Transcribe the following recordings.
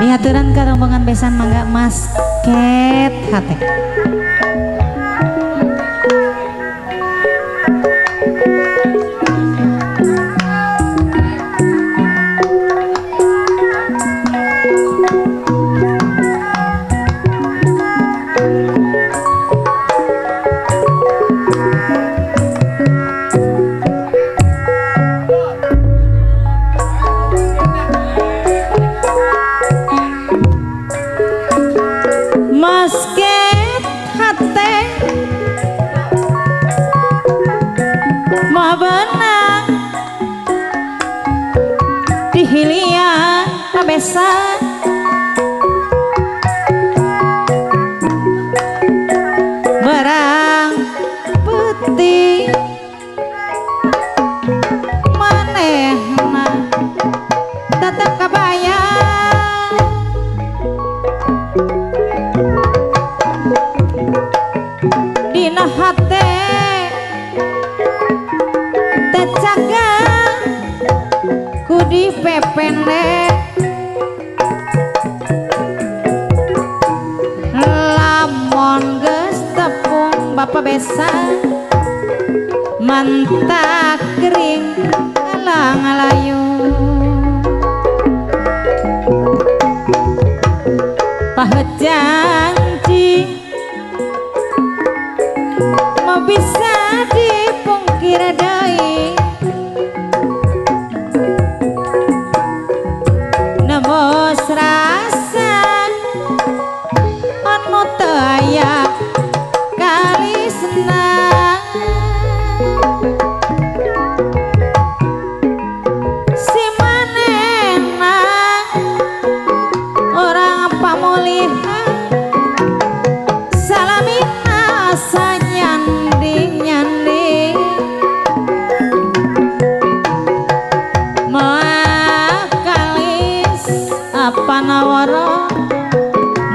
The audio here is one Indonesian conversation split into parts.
Diaturan ke rombongan besan mangga mas ket hati. Abesan Barang putih Manehna Tetap kabayang dina hate tecaga kudi pepende tepung bapak besa mantak kering alang alayu pahet janji mau bisa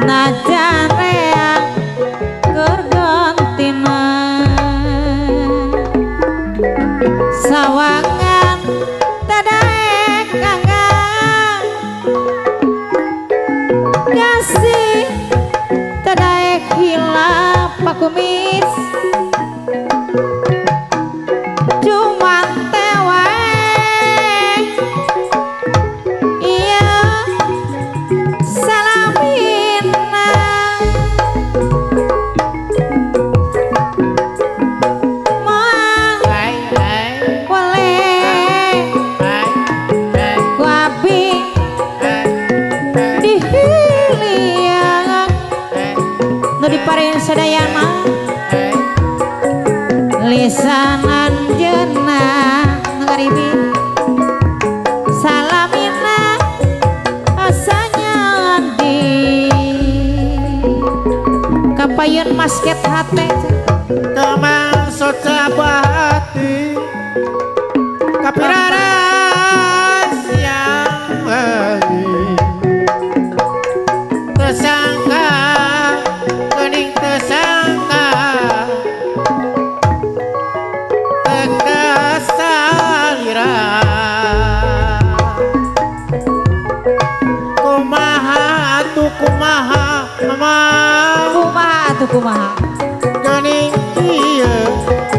Надя nu diparein sadayana hai lisan anjeunna ngaribi salamina asanya andi. Kapayun masket hate Kemang socabah hati. Kapiraras atuh kumaha Gening ieu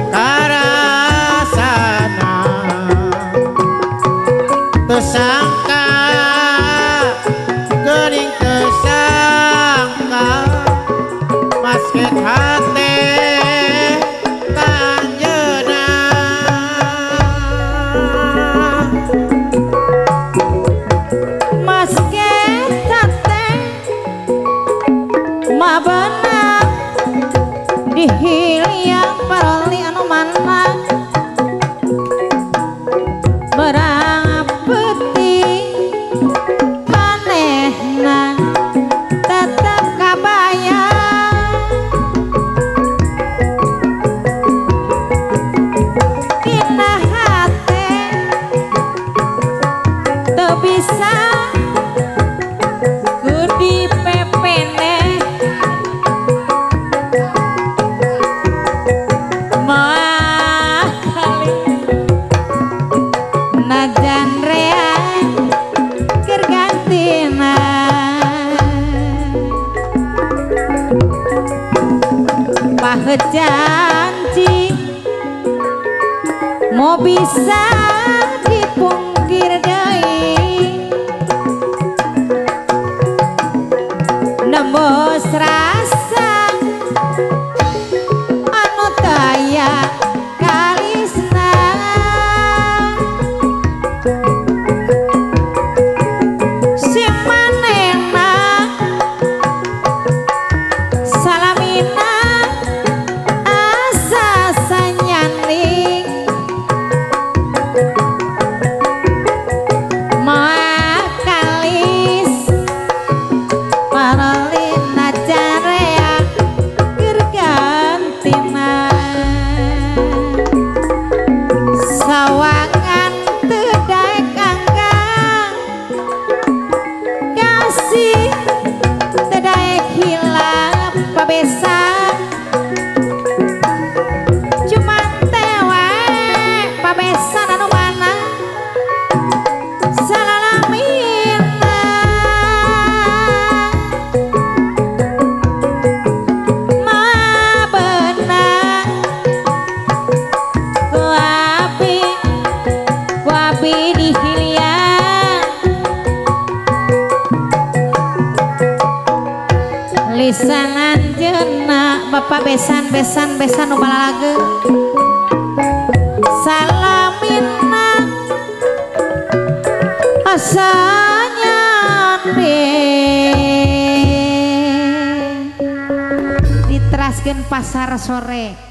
karasana Tersangka Gening Masket masket mabana ಹೇಳಿಯ janji mau bisa Ku api di hilian Lisanan jena Bapak besan besan besan ubala lagu Salamina Asanya diteraskan pasar sore